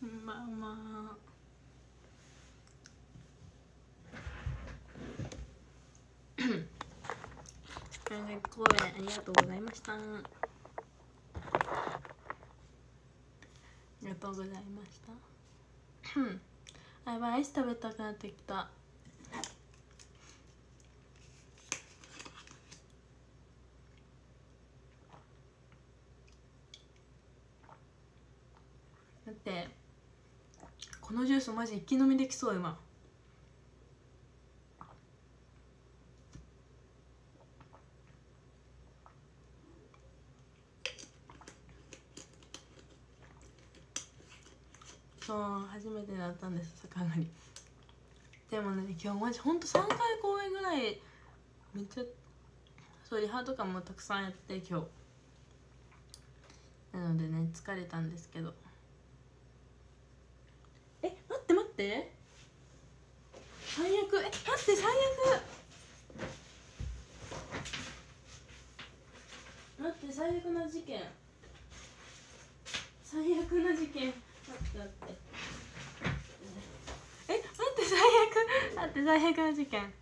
まあまあ。公演ありがとうございましたありがとうございました。あ やばいアイス食べたくなってきただってこのジュースマジ一気飲みできそう今。そう初めてだったんです逆上がりでもね今日マジほんと3回公演ぐらいめっちゃそうリハとかもたくさんやって今日。なのでね疲れたんですけどえ待って。最悪。え待って最悪。待って最悪な事件。最悪な事件。待って待って。え待って最悪。待って最悪な事件。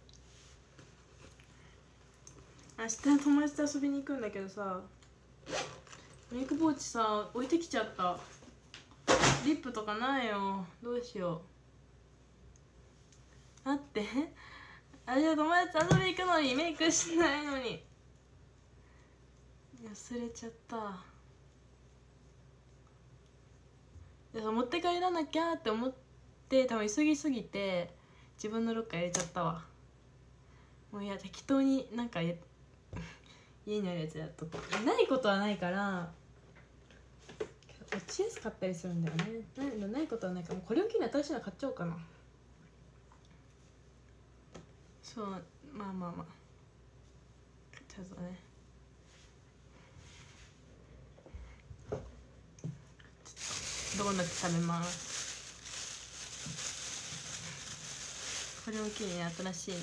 明日友達と遊びに行くんだけどさ。メイクポーチさ置いてきちゃった。リップとかないよ。どうしよう。待って。あじゃあ友達遊び行くのにメイクしないのに。忘れちゃった。持って帰らなきゃって思って多分急ぎすぎて自分のロッカー入れちゃったわ。もういや適当になんか 家にあるやつやっとないことはないから落ちやすかったりするんだよね。ないことはないからもこれを機に新しいの買っちゃおうかな。そうまあまあまあ。ちょっとね。ドーナツ食べます？これを機に新しいの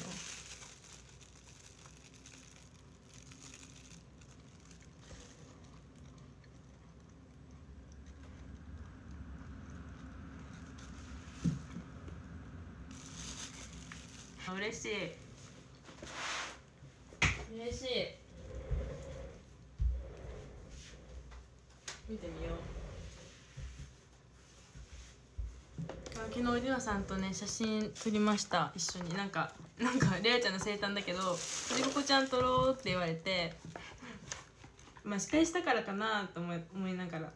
嬉しい。嬉しい。見てみよう。昨日りなさんとね写真撮りました。一緒に。なんかなんかレアちゃんの生誕だけど「とりここちゃん撮ろう」って言われてまあ司会したからかなと思い思いながら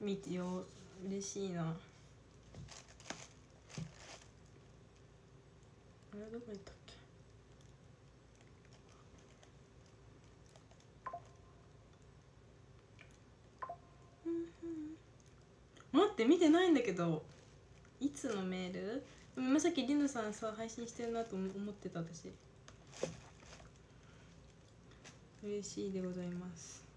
見てよ嬉しいな。あれどこ行った待って見てないんだけどいつのメール？今さっきりなさんさ配信してるなと思ってた私。嬉しいでございます。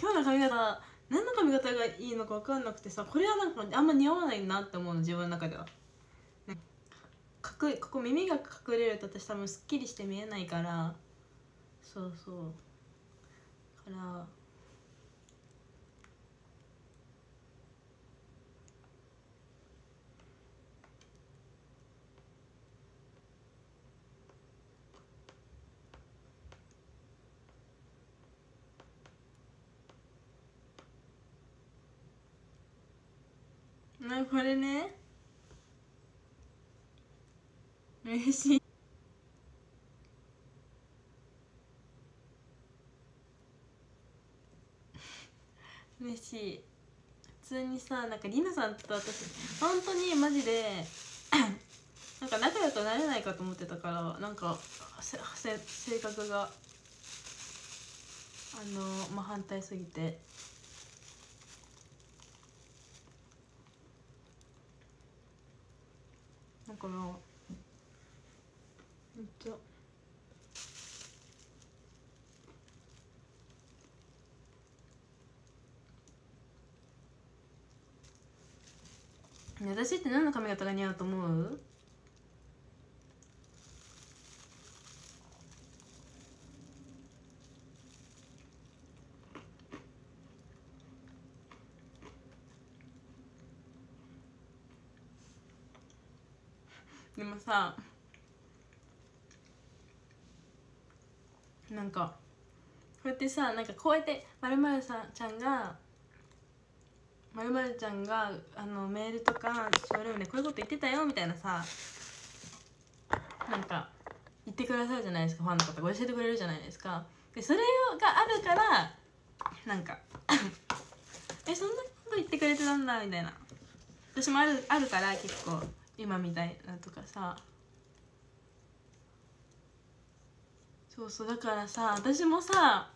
今日の髪型何の髪型がいいのか分かんなくてさこれはなんかあんま似合わないなって思うの自分の中では、ね、隠ここ耳が隠れると私多分すっきりして見えないから。そうそう。からなこれね。嬉しい。嬉しい。普通にさなんかりなさんと私本当にマジで なんか仲良くなれないかと思ってたからなんか性格があのまあ反対すぎて。かなめっちゃ。私って何の髪型が似合うと思う？さなんかこうやってさなんかこうやってまるまるさんちゃんがまるまるちゃんがあのメールとかショールームでこういうこと言ってたよみたいなさなんか言ってくださるじゃないですかファンの方。が教えてくれるじゃないですか。でそれがあるからなんかえそんなこと言ってくれてたんだみたいな。私もあるあるから結構。今みたいなとかさ。そうそうだからさ私もさ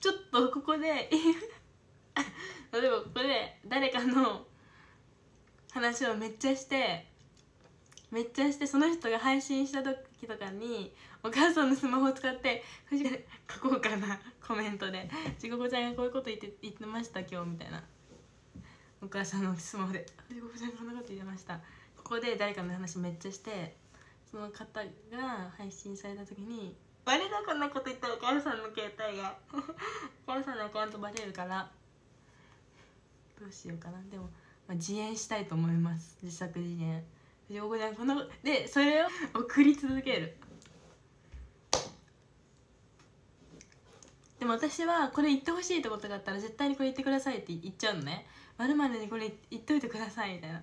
ちょっとここで 例えばここで誰かの話をめっちゃしてめっちゃしてその人が配信した時とかにお母さんのスマホを使って書こうかなコメントで「ちごこちゃんがこういうこと言って言ってました今日」みたいな。お母さんのスマホで「ちごこちゃんがこんなこと言ってました」ここで誰かの話めっちゃしてその方が配信された時にバレなこんなこと言ったらお母さんの携帯が お母さんのアカウントバレるからどうしようかな。でも、まあ、自演したいと思います。自作自演。藤岡ちゃんこのでそれを送り続ける。でも私はこれ言ってほしいってことがあったら絶対にこれ言ってくださいって言っちゃうのねまるまるにこれ言っといてくださいみたいな。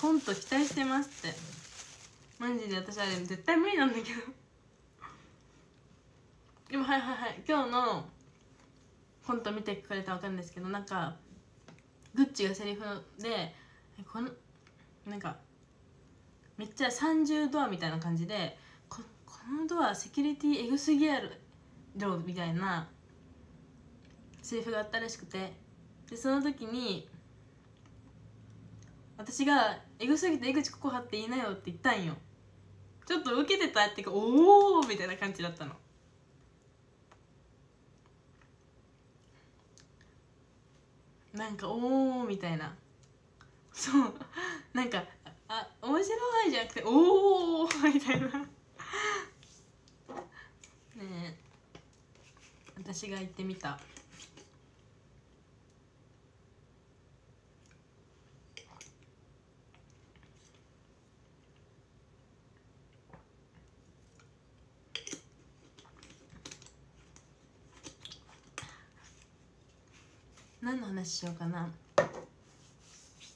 コント期待してますって。マジで私は絶対無理なんだけど。でもはいはいはい。今日のコント見てくれたら分かるんですけどなんかグッチがセリフでこのなんかめっちゃ三重ドアみたいな感じでここのドアセキュリティエグすぎやろみたいなセリフがあったらしくて。でその時に私が「エグすぎて江口ここ張って言いなよ」って言ったんよ。ちょっと受けてたっていうか「おお!」みたいな感じだったの。なんかおおみたいな。そう。なんかあ面白いじゃなくておおみたいな。ねえ。私が言ってみた。話しようかな。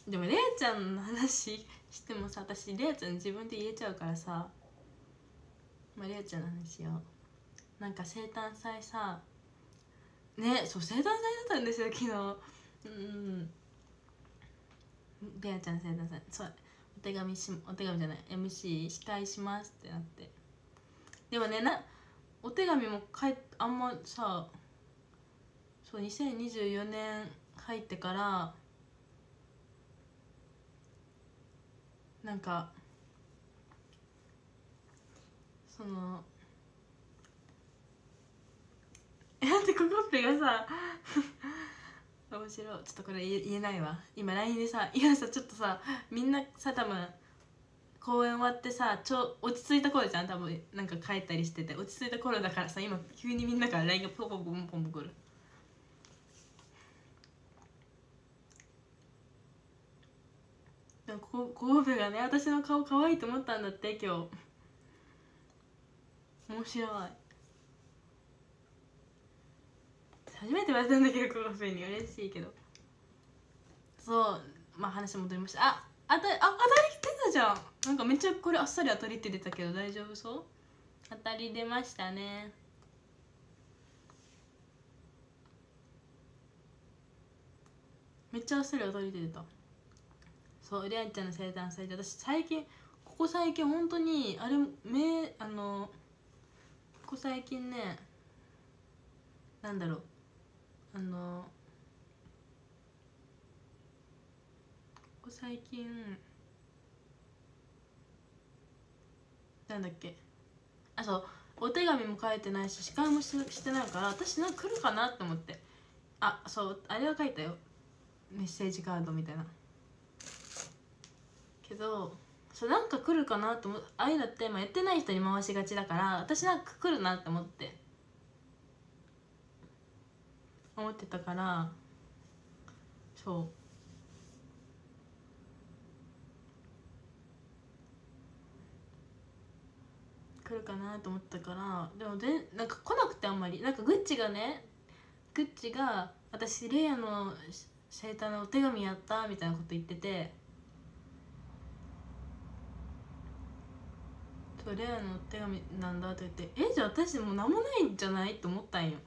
でもレアちゃんの話してもさ私レアちゃん自分で言えちゃうからさ。まあレアちゃんの話しよなんか生誕祭さ。ねそう生誕祭だったんですよ昨日。うん。レアちゃん生誕祭。そうお手紙しお手紙じゃない。MC 司会しますってなって。でもねなお手紙もかいあんまさそう2024年入ってからなんかそのえだってここっぺがさ 面白い。ちょっとこれ言えないわ。今 LINE でさ今さちょっとさみんなさ多分公演終わってさちょ落ち着いた頃じゃん。多分なんか帰ったりしてて。落ち着いた頃だからさ今急にみんなから LINE がポンポンポンポンポン来るでもこ神戸がね私の顔可愛いと思ったんだって今日。面白い。初めて言われたんだけど神戸に。嬉しいけど。そう。まあ話戻りました。ああたあ当たり出たじゃん。なんかめっちゃこれあっさり当たりって出たけど大丈夫そう？当たり出ましたね。めっちゃあっさり当たり出てた。そうりあちゃんの生誕祭で私最近ここ最近本当にあれ目あのここ最近ねなんだろうあのここ最近なんだっけあそうお手紙も書いてないし司会もしてないから私なんか来るかなって思ってあそうあれは書いたよ。メッセージカードみたいな。けどそうなんか来るかなと思うああいうのって、まあ、やってない人に回しがちだから私なんか来るなって思って思ってたからそう。来るかなと思ったからでもでなんか来なくてあんまりなんかグッチがねグッチが私レイヤーの生誕のお手紙やったみたいなこと言っててレアの手紙なんだって言ってえじゃあ私もう何もないんじゃない？って思ったんよ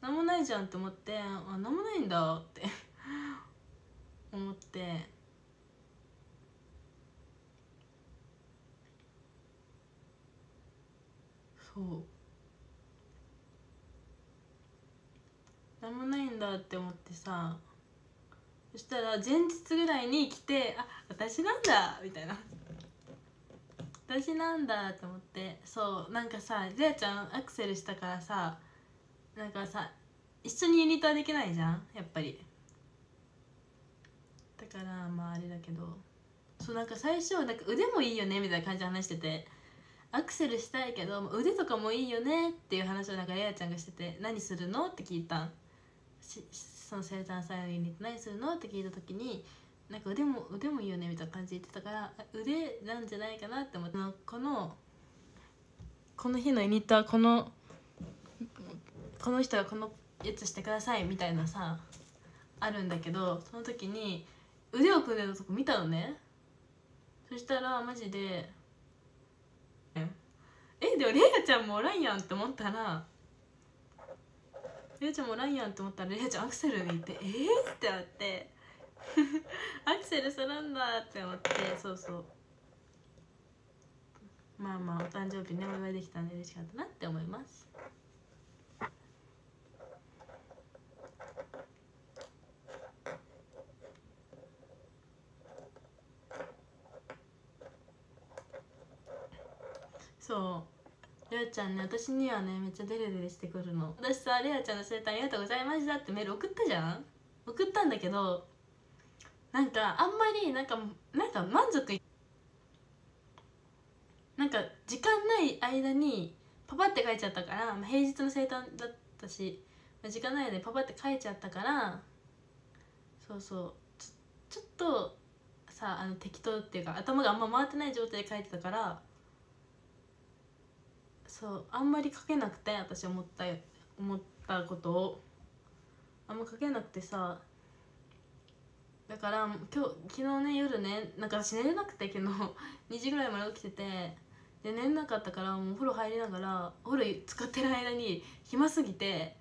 何もないじゃんって思ってあ何もないんだって。思って。そう何もないんだって思ってさ。そしたら前日ぐらいに来て「あ私なんだ」みたいな。私なんだと思ってそうなんかさレアちゃんアクセルしたからさなんかさ一緒にユニットはできないじゃんやっぱり。だからまああれだけど。そうなんか最初なんか腕もいいよねみたいな感じで話してて。アクセルしたいけど腕とかもいいよねっていう話をなんかレアちゃんがしてて何するの？って聞いたん。その生誕祭のユニット何するの？って聞いた時になんか腕も腕もいいよねみたいな感じで言ってたから腕なんじゃないかなって思ってこのこの日のユニットはこのこの人がこのやつしてくださいみたいなさあるんだけどその時に腕を組んでるとこ見たのね。そしたらマジでえでもレイヤちゃんもおらんやんって思ったらレイちゃんもおらんやんって思ったらレイちゃんアクセルにいてえー、ってなって アクセルするんだって思ってそうそう。まあまあお誕生日ねお祝いできたんで嬉しかったなって思います。そう。レアちゃんね私にはねめっちゃデレデレしてくるの。私さレアちゃんの生誕ありがとうございましたってメール送ったじゃん。送ったんだけどなんかあんまりなんかなんか満足なんか時間ない間にパパって書いちゃったから、まあ、平日の生誕だったし、まあ、時間ない間にパパって書いちゃったからそうそう。ちょっとさあの適当っていうか頭があんま回ってない状態で書いてたからそう。あんまり書けなくて私思った思ったことを。あんま書けなくてさだから今日昨日ね夜ねなんか私寝れなくて昨日。2時ぐらいまで起きてて。で寝れなかったからもうお風呂入りながらお風呂使ってる間に暇すぎて。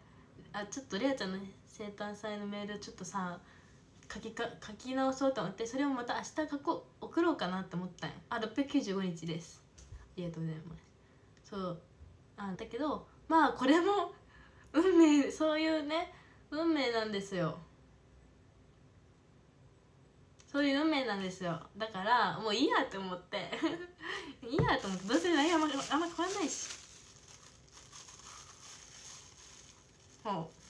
あちょっとレアちゃんの生誕祭のメールちょっとさ書きか書き直そうと思ってそれをまた明日書こう送ろうかなって思ったんよ。あ695日です。ありがとうございます。そう。あだけどまあこれも運命そういうね運命なんですよ。そういう運命なんですよ。だからもういいやと思って。いいやと思ってどうせ何あんまあんま変わんないし。ほう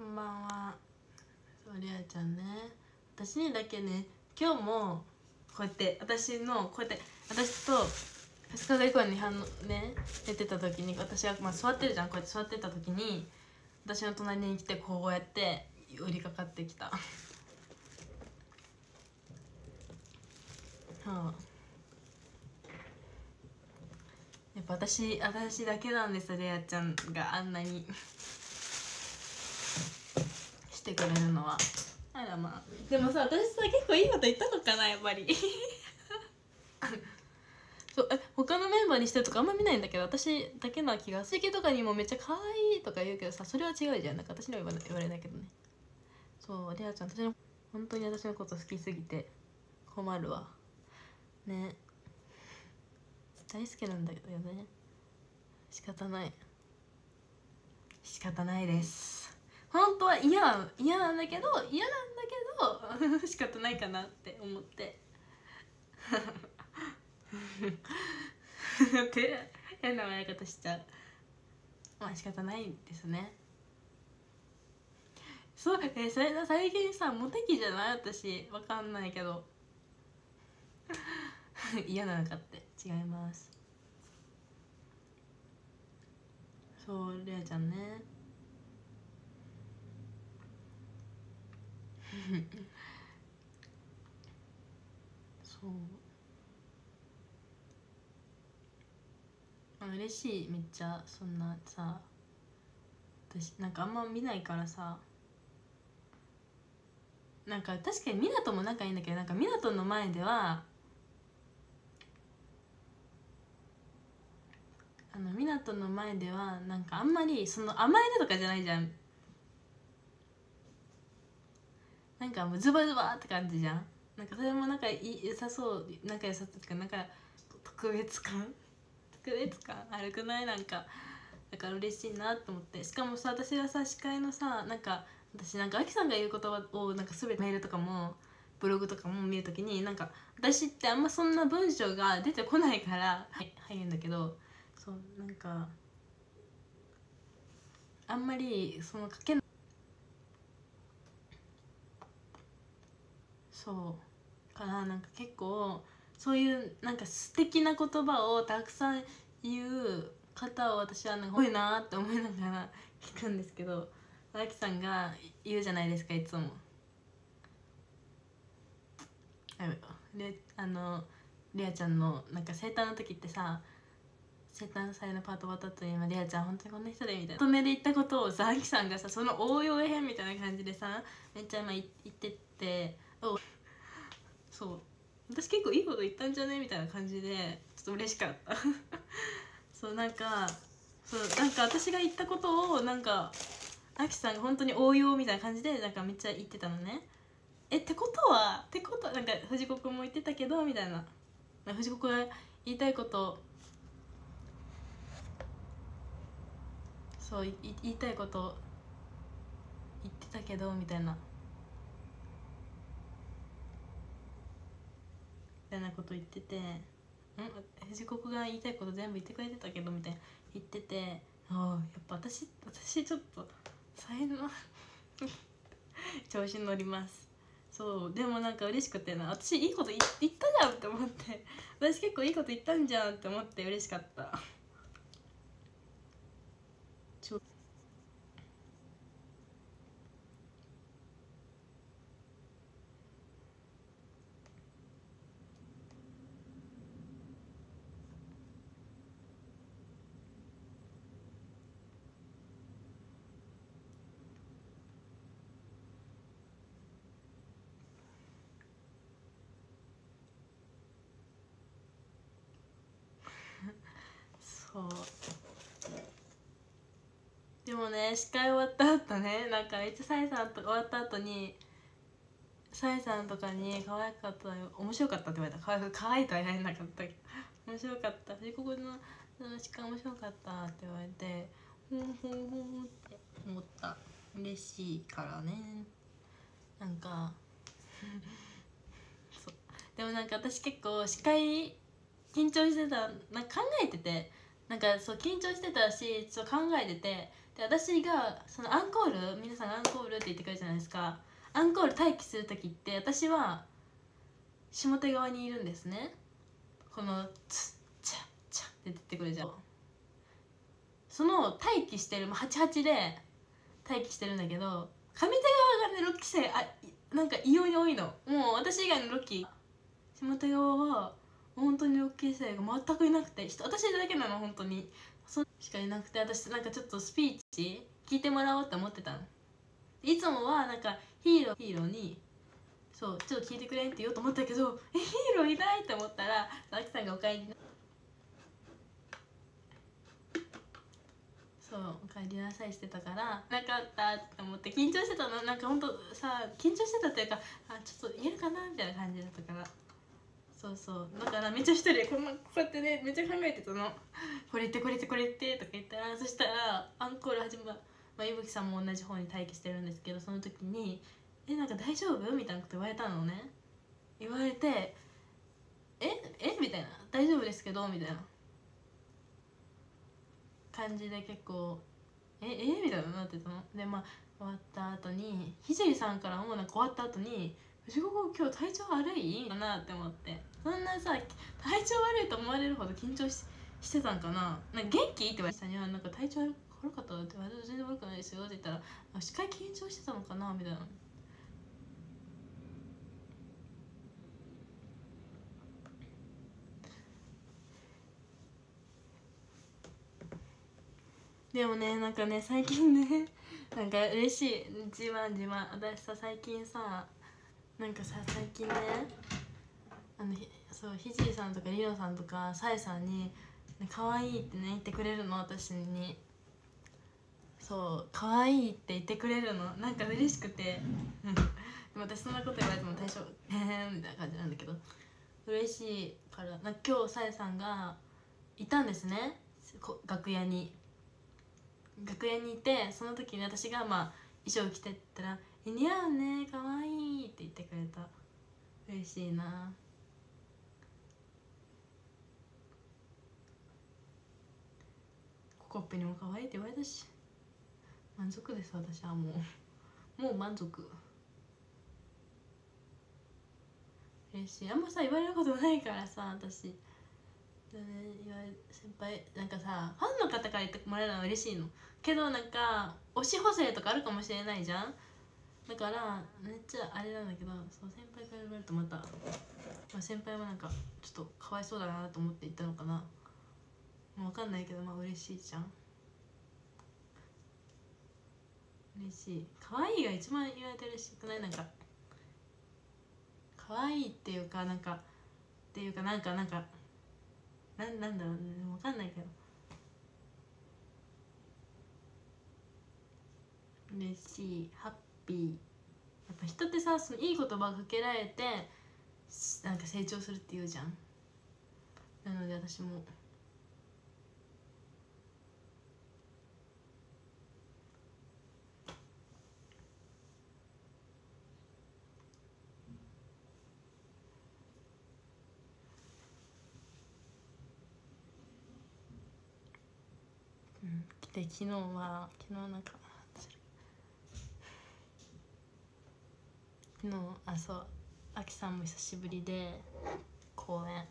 こんばんは。そうりあちゃんね。私にだけね今日もこうやって私のこうやって私と春日が行こうに反応ね寝てた時に私は、まあ、座ってるじゃん。こうやって座ってた時に私の隣に来てこうやって寄りかかってきた。はあやっぱ私私だけなんですレアちゃんが。あんなに。してくれるのは。あらまあ。でもさ私さ結構いいこと言ったのかなやっぱり。そうえ他のメンバーにしてるとかあんま見ないんだけど私だけな気がするとかにもめっちゃ可愛いとか言うけどさそれは違うじゃん。なんか私には言わ言われないけどね。そうレアちゃん私の本当に私のこと好きすぎて困るわ。ね。大好きなんだけどね。仕方ない。仕方ないです本当は嫌嫌なんだけど嫌なんだけど 仕方ないかなって思って。って変な笑い方しちゃう。まあ仕方ないですね。そうえそれ最近さモテ期じゃない？私わかんないけど。嫌なのかって。違います。そうレアちゃんね。そう。あ嬉しいめっちゃそんなさ私なんかあんま見ないからさ。なんか確かに湊も仲いいんだけどなんか湊の前ではあの湊の前ではなんかあんまりその甘えるとかじゃないじゃん。なんかもうズバズバって感じじゃん。なんかそれもなんか良さそう仲良さそうっていうかなんか特別感？特別感？悪くない？なんかだから嬉しいなと思って。しかもさ私がさ司会のさなんか私なんかあきさんが言う言葉をなんか全てメールとかもブログとかも見るときになんか私ってあんまそんな文章が出てこないから入るんだけどそうなんかあんまりその書けないそうからなんか結構そういうなんか素敵な言葉をたくさん言う方を私はなんか多いなって思いながら聞くんですけど 荒木さんが言うじゃないですかいつも。あのレアちゃんのなんか生誕の時ってさ生誕祭のパート終わった後に「レアちゃん本当にこんな人で」みたいなまとめで言ったことをさ荒木さんがさその応用編みたいな感じでさめっちゃ今言ってってそう。私結構いいこと言ったんじゃね？みたいな感じでちょっと嬉しかった。そうなんかそうなんか私が言ったことをなんかあきさんが本当に応用みたいな感じでなんかめっちゃ言ってたのね。えってことはってことはなんか藤子君も言ってたけどみたいな。藤子君が言いたいことそう言いたいこと言ってたけどみたいな。たいなこと言ってて「ん藤子が言いたいこと全部言ってくれてたけど」みたいな言っててああやっぱ私私ちょっと才能 調子に乗ります。そうでもなんか嬉しくてな私いいこと言ったじゃんって思って私結構いいこと言ったんじゃんって思って嬉しかった。そう。でもね司会終わった後ねなんかめっちゃサイさんと終わった後にサイさんとかに可愛かったよ面白かったって言われた。可愛可愛いとは言われなかった。けど面白かった。藤子の司会面白かったって言われてほんほんほんって思った。嬉しいからね。なんか そう。でもなんか私結構司会緊張してた。なんか考えててなんかそう緊張してたしそう考えててで私がそのアンコール皆さんアンコールって言ってくるじゃないですか。アンコール待機する時って私は下手側にいるんですね。このツッチャッチャって出てくるじゃん。その待機してる88で待機してるんだけど上手側がね6期生あなんか異様に多いの。もう私以外の6期下手側は本当に6期生が全くいなくて私だけなの本当に。そしかいなくて私なんかちょっとスピーチ聞いてもらおうって思ってたの。いつもはなんかヒーローヒーローにそうちょっと聞いてくれって言おうと思ったけどえヒーローいないって思ったら佐々木さんがお帰りそうお帰りなさいしてたからなかったって思って緊張してたの。なんかほんとさ緊張してたっていうかあちょっと言えるかなみたいな感じだったから。そうそう。だからめっちゃ一人でこんなこうやってねめっちゃ考えてたの。これってこれってこれってとか言ったらそしたらアンコール始まるまあ、いぶきさんも同じ方に待機してるんですけどその時に「えなんか大丈夫?」みたいなこと言われたのね。言われて「ええ？みたいな「大丈夫ですけど」みたいな。感じで結構「え？えみたいななってたの。でまあ終わった後にひじりさんからもなんか終わった後に「藤子今日体調悪い?」かなって思って。そんなさ体調悪いと思われるほど緊張ししてたんかな？なんか元気って言われたにはなんか体調悪かったって言われて全然悪くないですよって言ったらあ司会緊張してたのかな？みたいな。でもねなんかね最近ね なんか嬉しい。自慢自慢。私さ最近さなんかさ最近ねあのそうひじりさんとかりのさんとかさえさんに「可愛いってね言ってくれるの私に。そう可愛いって言ってくれるの。なんか嬉しくて。でも私そんなこと言われても対象えーみたいな感じなんだけど。嬉しいから。な今日さえさんがいたんですね。楽屋に。楽屋にいてその時に私がまあ衣装着てったら「似合うね可愛いって言ってくれた。嬉しいな。コッペにも可愛いって言われたし満足です私はもう。もう満足。嬉しい。あんまさ言われることないからさ私。言われ先輩なんかさファンの方から言ってもらえるのは嬉しいの。けどなんか推し補正とかあるかもしれないじゃん。だからめっちゃあれなんだけどそう先輩から言われるとまた、まあ、先輩もなんかちょっとかわいそうだなと思って言ったのかな。う分かんないけどまあ嬉しいじゃん。嬉しい。可愛いが一番言われて嬉しくない？なんか可愛いっていうかなんかっていうかなんかなんかなんなんだろうね。分かんないけど。嬉しい。ハッピー。やっぱ人ってさそのいい言葉かけられてなんか成長するって言うじゃん。なので私も。で昨日は昨日なんか昨日あそうあきさんも久しぶりで公演。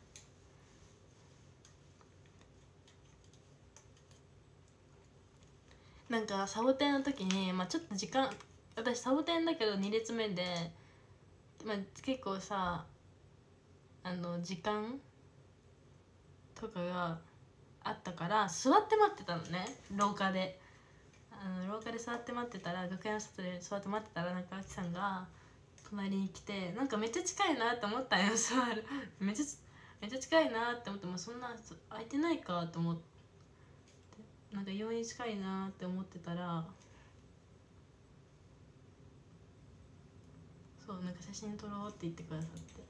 なんかサボテンの時に、まあ、ちょっと時間私サボテンだけど2列目で、まあ、結構さあの時間とかがあったから座って待ってたのね。廊下で。あの廊下で座って待ってたら楽屋の外で座って待ってたらなんかあきさんが隣に来てなんかめっちゃ近いなって思ったんよ座る。めっちゃめっちゃ近いなって思ってもそんな空いてないかと思って。なんか異様に近いなって思ってたらそうなんか写真撮ろうって言ってくださって。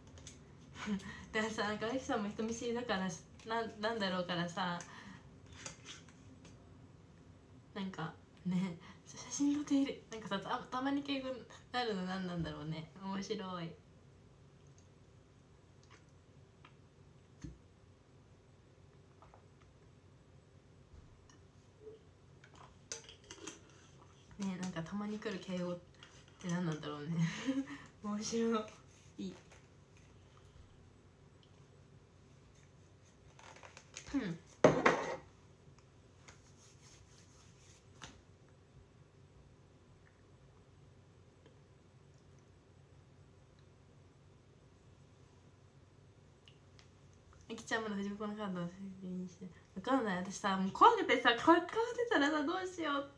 だからさなんかあきさんも人見知りだからななんだろうからさなんかね写真撮っている。なんかさたたまに敬語になるの何なんだろうね。面白い。ねなんかたまに来る敬語って何なんだろうね。面白い。うん。あきちゃんまだ藤子のカードをにして分かんない。私さもう怖くてさ顔変わってたらさどうしよう。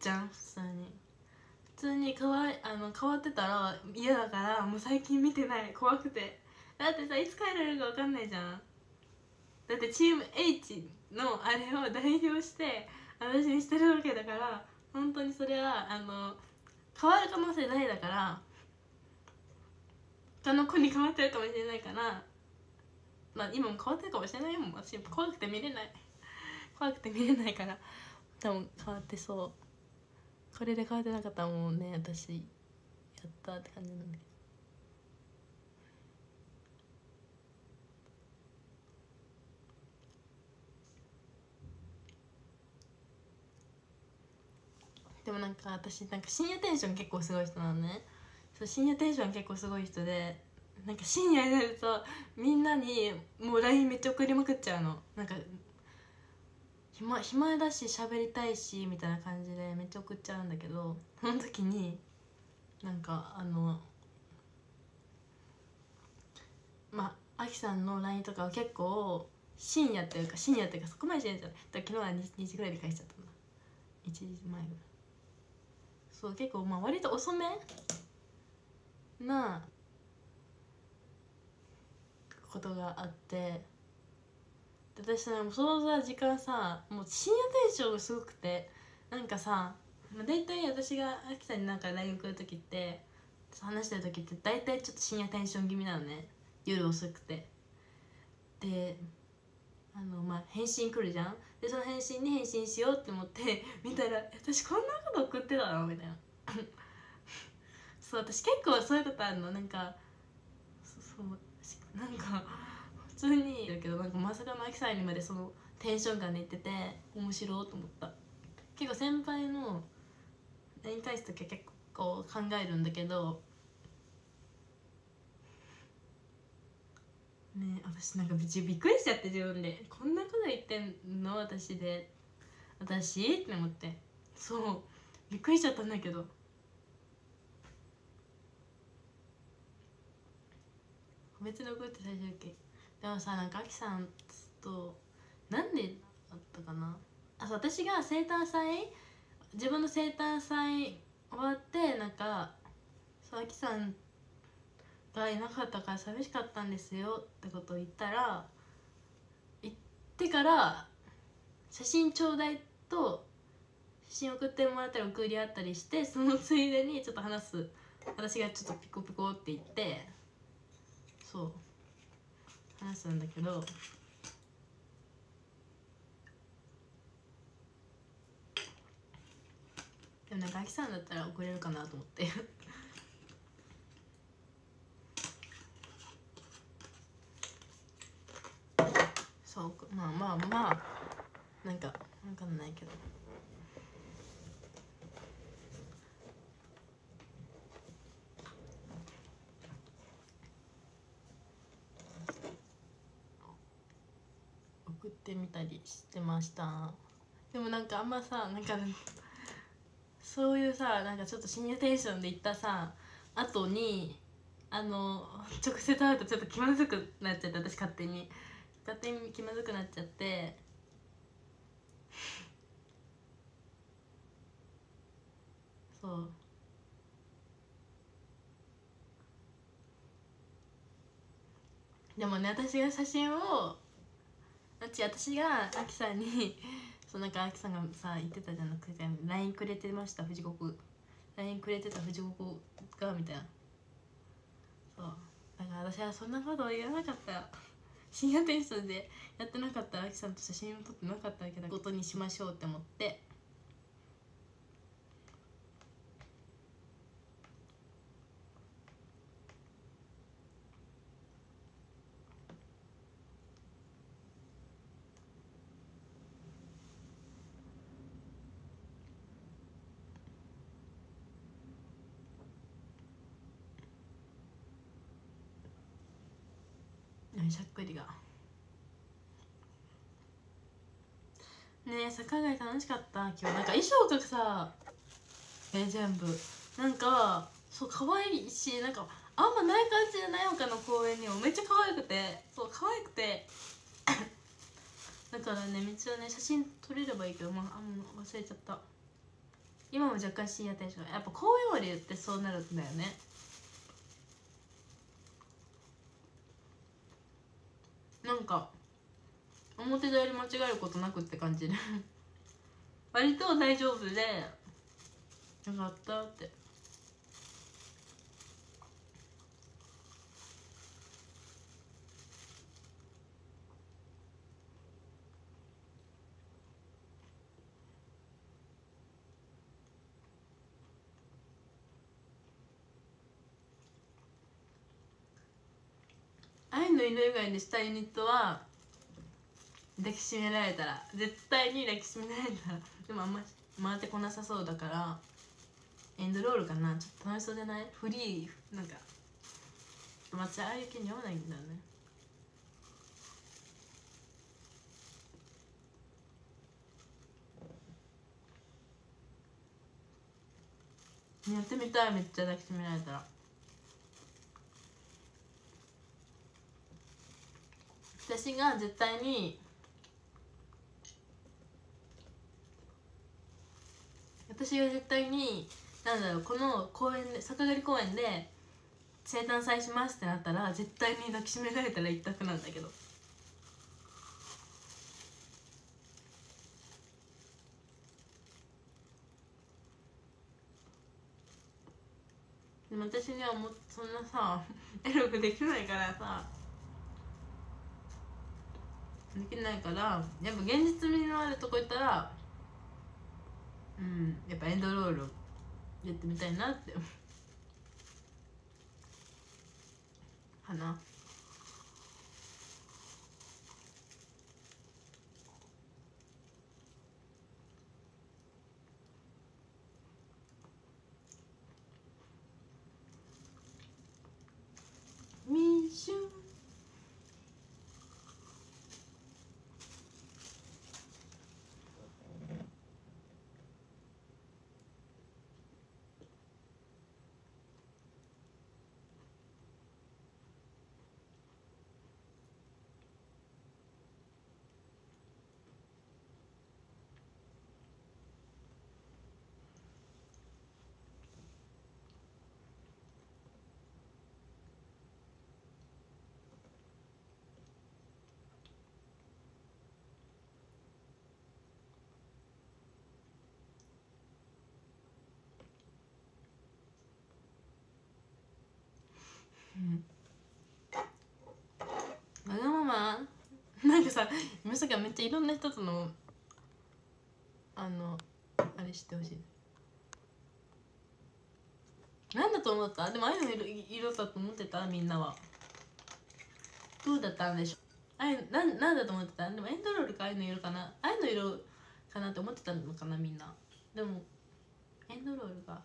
じゃん普通に。普通に変わあの変わってたら嫌だからもう最近見てない。怖くて。だってさいつ帰れるか分かんないじゃん。だってチーム H のあれを代表して私にしてるわけだから本当にそれはあの変わる可能性大だから他の子に変わってるかもしれないからまあ今も変わってるかもしれないもん私怖くて見れない。怖くて見れないから多分変わってそう。これで変わってなかったらもうね私やったって感じなんだけど。でもなんか私なんか深夜テンション結構すごい人なのねそう深夜テンション結構すごい人でなんか深夜になるとみんなにもう LINE めっちゃ送りまくっちゃうの。なんか暇暇だし喋りたいしみたいな感じでめっちゃ送っちゃうんだけどその時になんかあのまああきさんの LINE とかは結構深夜っていうか深夜っていうかそこまでしないじゃん。だ昨日は 2, 2時ぐらいで返しちゃったんだ1時前ぐらい。そう結構まあ割と遅めなことがあって。で私さそのさ時間さもう深夜テンションがすごくてなんかさ大体私が秋さんになんか LINE 送る時って話してる時って大体ちょっと深夜テンション気味なのね。夜遅くて。であのまあ返信来るじゃん？でその返信に返信しようって思って 見たら私こんなこと送ってたの？みたいな。そう私結構そういうことあるの？なんかそうなんか普通にだけどなんかまさかの秋さんにまでそのテンション感で言ってて面白いと思った。結構先輩の LINE 返す時は結構考えるんだけどね私なんかびっくりしちゃって自分で。こんなこと言ってんの？私で。私？って思って。そう。びっくりしちゃったんだけど。別に送って最初受け？でもさなんかあきさんとなんでだったかな？あそう私が生誕祭？自分の生誕祭終わってなんかそうあきさんがいなかったから寂しかったんですよ。ってことを言ったら言ってから写真ちょうだいと写真送ってもらったり送り合ったりしてそのついでにちょっと話す。私がちょっとピコピコって言ってそう。話すんだけど。でもなんかあきさんだったら送れるかなと思って。そうまあまあまあなんかわかんないけど。送ってみたりしてました。でもなんかあんまさなんかそういうさなんかちょっと深夜テンションで行ったさ後にあの直接会うとちょっと気まずくなっちゃって私勝手に。勝手に気まずくなっちゃって。そう。でもね私が写真をうち私があきさんに そうなんかあきさんがさ言ってたじゃなくて LINE くれてました藤子 LINE くれてた藤子がみたいな。そう。だから私はそんなことを言わなかった。よ深夜テストでやってなかったらあきさんと写真を撮ってなかったわけだことにしましょうって思ってねしゃっくりがねえ坂貝楽しかった。今日。なんか衣装とかさえ全部。なんかそう可愛いしなんかあんまない感じじゃない他の公園にも。めっちゃ可愛くて。そう可愛くて。だからねめっちゃね写真撮れればいいけどまああんま忘れちゃった。今も若干深夜テンションやっぱ公園割りってそうなるんだよね。なんか思ってたより間違えることなくって感じ。で割と大丈夫でよかったって。愛の犬以外にしたユニットは抱きしめられたら絶対に抱きしめられたらでもあんま回ってこなさそうだからエンドロールかな。ちょっと楽しそうじゃない？フリーなんか松ああいう系に合わないんだよね。やってみたい。めっちゃ抱きしめられたら。私が絶対に私が絶対になんだろうこの公園で坂狩公園で生誕祭しますってなったら絶対に抱きしめられたら一択なんだけど。でも私にはもそんなさエロくできないからさできないからやっぱ現実味のあるとこ行ったらうん。やっぱエンドロールやってみたいなって。かな。ミッションわがまま。なんかさまさかめっちゃいろんな人とのあのあれ知ってほしい。なんだと思った？でもああいうの色色だと思ってた？みんなは。どうだったんでしょう？ああいうななんだと思ってた？でもエンドロールかああいうの色かな？ああいうの色かなって思ってたのかな？みんな。でもエンドロールが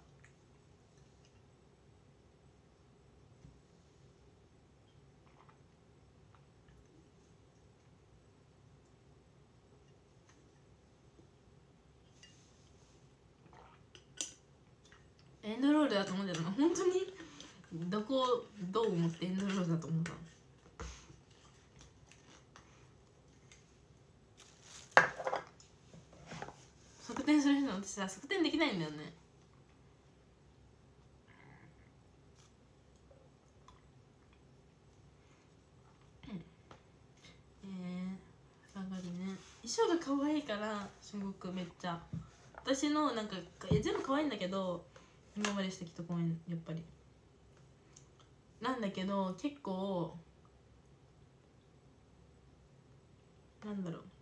エンドロールだと思ってたの本当に？どこをどう思ってエンドロールだと思ったの？側転する人私さ側転できないんだよね。えー、上がりね。衣装が可愛いからすごくめっちゃ。私のなんか全部可愛いんだけど今までしてきた公演やっぱり。なんだけど結構なんだろう。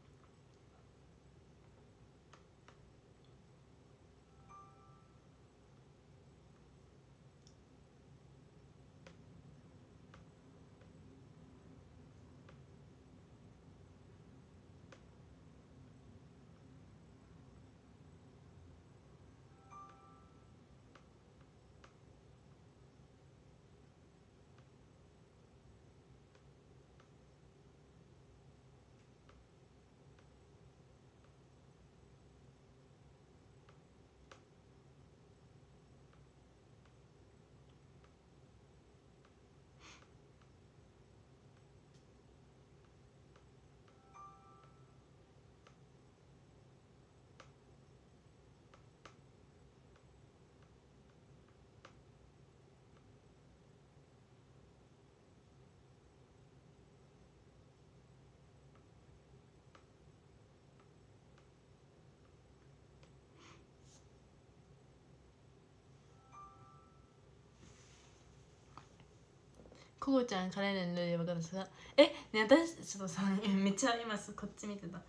ここちゃんカレーの分かったさ。えね私ちょっとさ めっちゃ今こっち見てた。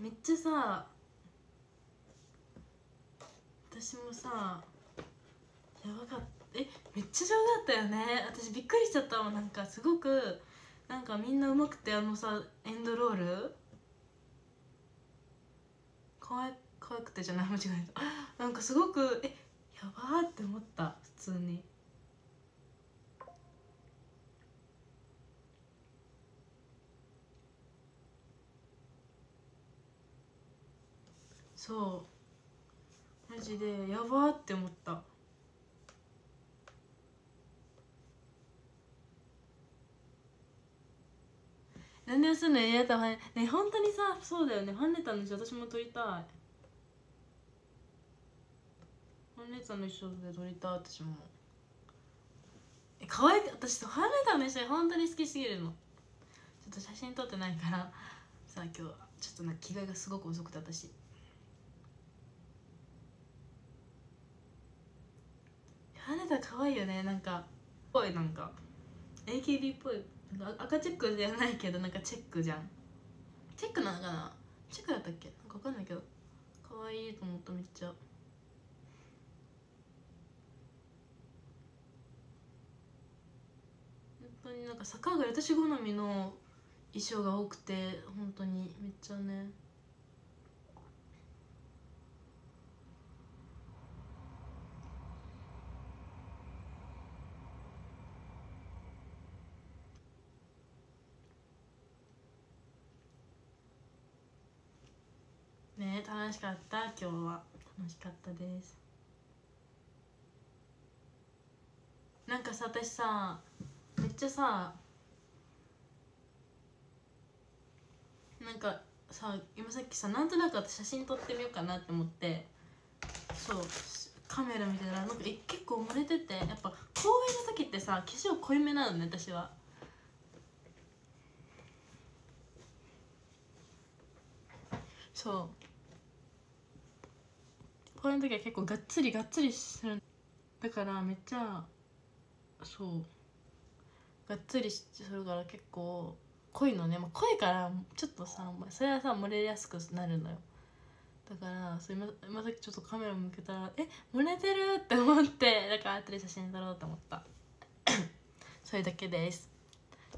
めっちゃさ私もさやばかった。えめっちゃ上手だったよね。私びっくりしちゃったもん。なんかすごくなんかみんなうまくてあのさエンドロール。かわい可愛くてじゃない間違えた。なんかすごくえやばーって思った。普通に。そう。マジでやばって思った。なんですんのやったね。本当にさそうだよね。ファンレターの衣装私も撮りたい。ファンレターの衣装で撮りたい私も。え可愛く私ファンレターの衣装本当に好きすぎるの。ちょっと写真撮ってないから。さあ今日は。ちょっとな着替えがすごく遅くて私。ファンレター可愛いよね。なんかぽいなんか。AKB っぽい。なんか赤チェックじゃないけどなんかチェックじゃん。チェックなのかな？チェックだったっけ？なんか分かんないけど。可愛いと思っためっちゃ。本当になんか逆上が私好みの衣装が多くて本当に。めっちゃねね楽しかった。今日は楽しかったです。なんかさ私さめっちゃさなんかさ今さっきさなんとなく私写真撮ってみようかなって思ってそうカメラ見てたらなんかえ結構漏れててやっぱ公演の時ってさ化粧濃いめなのね私は。そう。この時は結構がっつりがっつりするだからめっちゃそうがっつりするから結構濃いのね、まあ、濃いからちょっとさそれはさ漏れやすくなるのよ。だからそれ今今さっきちょっとカメラ向けたらえ漏れてるって思ってだから後で写真撮ろうと思った。それだけです。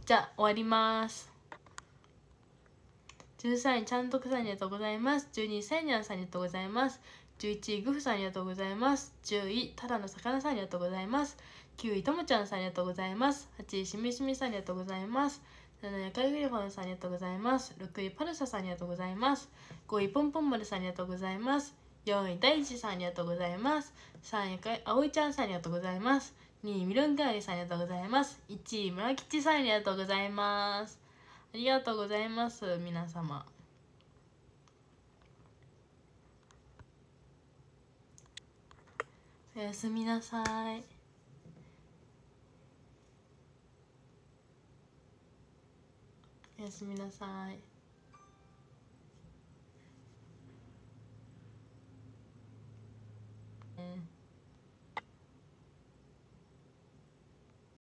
じゃあ終わります。13位ちゃんとくさんありがとうございます。12位せんにゃんさんありがとうございます。11位グフさんありがとうございます。10位ただの魚さんありがとうございます。9位ともちゃんさんありがとうございます。8位しみしみさんありがとうございます。7位赤いグリフォンさんありがとうございます。6位パルサさんありがとうございます。5位ポンポン丸さんありがとうございます。4位大地さんありがとうございます。3位赤い葵ちゃんさんありがとうございます。2位ミルンガーリさんありがとうございます。1位村吉さんありがとうございます。ありがとうございます。皆様。おやすみなさい。おやすみなさい。うん。